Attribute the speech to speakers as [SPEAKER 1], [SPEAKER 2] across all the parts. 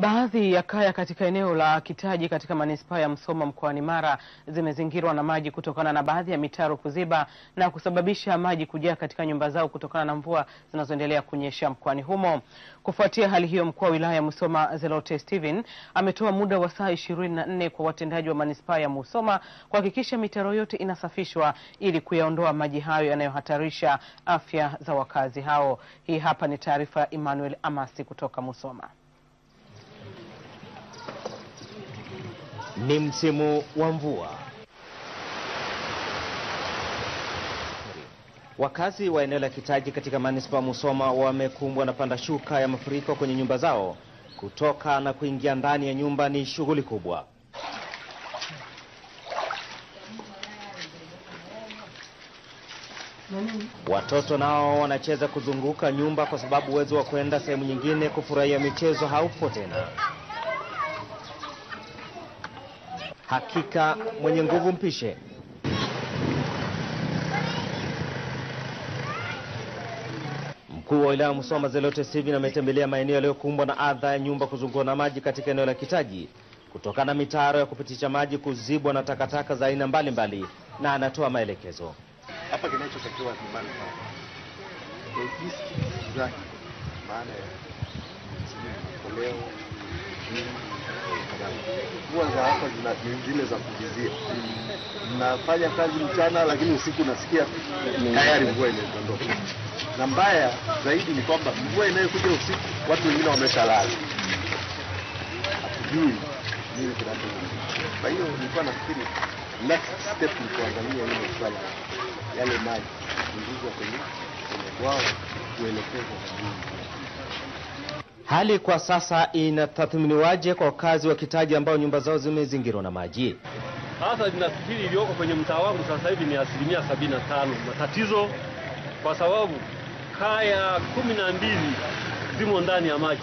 [SPEAKER 1] Baadhi ya kaya katika eneo la Kitaji katika manispaa ya Msoma mkoani Mara zimezingirwa na maji kutokana na baadhi ya mitaro kuziba na kusababisha maji kujaa katika nyumba zao kutokana na mvua zinazoendelea kunyesha mkoani humo. Kufuatia hali hiyo, mkuu wa wilaya ya Musoma Zelote Steven ametoa muda wa saa ishirini na nne kwa watendaji wa manispaa ya Musoma kuhakikisha mitaro yote inasafishwa ili kuyaondoa maji hayo yanayohatarisha afya za wakazi hao. Hii hapa ni taarifa ya Emmanuel Amasi kutoka Musoma.
[SPEAKER 2] Ni msimu wa mvua. Wakazi wa eneo la Kitaji katika manispaa Musoma wamekumbwa na panda shuka ya mafuriko kwenye nyumba zao. Kutoka na kuingia ndani ya nyumba ni shughuli kubwa. Watoto nao wanacheza kuzunguka nyumba kwa sababu uwezo wa kwenda sehemu nyingine kufurahia michezo haupo tena. Hakika mwenye nguvu mpishe. Mkuu wa wilaya Musoma Zelote Steven ametembelea maeneo yaliyokumbwa na adha ya nyumba kuzungua na maji katika eneo la Kitaji kutokana na mitaro ya kupitisha maji kuzibwa na takataka za aina mbalimbali, na anatoa maelekezo.
[SPEAKER 3] Hapa kinachotakiwa ni logistics zake, maana ya koleo mvua za hapa zile za kuvizia, nafanya kazi mchana, lakini usiku nasikia tayari mvua imedondoka. Na mbaya zaidi ni kwamba mvua inayokuja usiku, watu wengine wameshalala, hatujui nini kinachoendelea. Kwa hiyo nilikuwa nafikiri next step ni kuangalia ile swala yale maji kuingizwa kwenye kwenye bwawa kuelekezwa kijijini.
[SPEAKER 2] Hali kwa sasa inatathminiwaje kwa wakazi wa Kitaji ambao nyumba zao zimezingirwa na maji?
[SPEAKER 4] Sasa nafikiri iliyoko kwenye mtaa wangu sasa hivi ni asilimia sabini na tano matatizo, kwa sababu kaya kumi na mbili zimo ndani ya maji,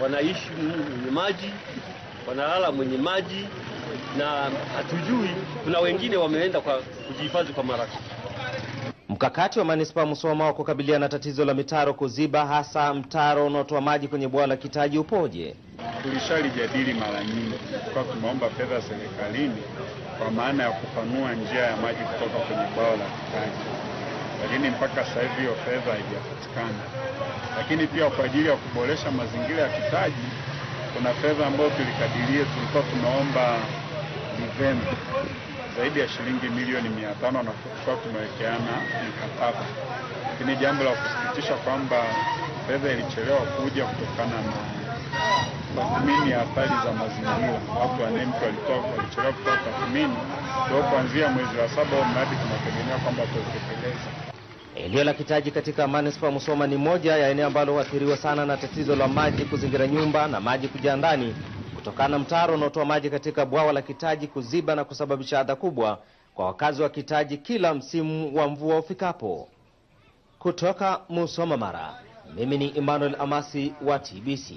[SPEAKER 4] wanaishi mwenye maji, wanalala mwenye maji, na hatujui, kuna wengine wameenda kwa kujihifadhi kwa marafiki.
[SPEAKER 2] Mkakati wa manispaa Musoma wa kukabiliana na tatizo la mitaro kuziba, hasa mtaro unaotoa maji kwenye bwawa la Kitaji upoje?
[SPEAKER 5] Tulishalijadili mara nyingi, kwa tumeomba fedha serikalini kwa maana ya kupanua njia ya maji kutoka kwenye bwawa la Kitaji, lakini mpaka sasa hivi hiyo fedha haijapatikana. Lakini pia kwa ajili ya kuboresha mazingira ya Kitaji kuna fedha ambayo tulikadiria, tulikuwa tunaomba liveni zaidi ya shilingi milioni mia tano na tulikuwa tumewekeana mikataba, lakini jambo la kusikitisha kwamba fedha ilichelewa kuja kutokana na tathmini ya athari za mazingira. Watu wa NEMC walichelewa kutoa tathmini, kwa kuanzia mwezi wa saba au mradi tunategemea kwamba tutautekeleza.
[SPEAKER 2] Eneo la Kitaji katika manispaa Musoma ni moja ya eneo ambalo huathiriwa sana na tatizo la maji kuzingira nyumba na maji kujaa ndani kutokana na mtaro unaotoa maji katika bwawa la Kitaji kuziba na kusababisha adha kubwa kwa wakazi wa Kitaji kila msimu wa mvua ufikapo. Kutoka Musoma Mara, mimi ni Emmanuel Amasi wa TBC.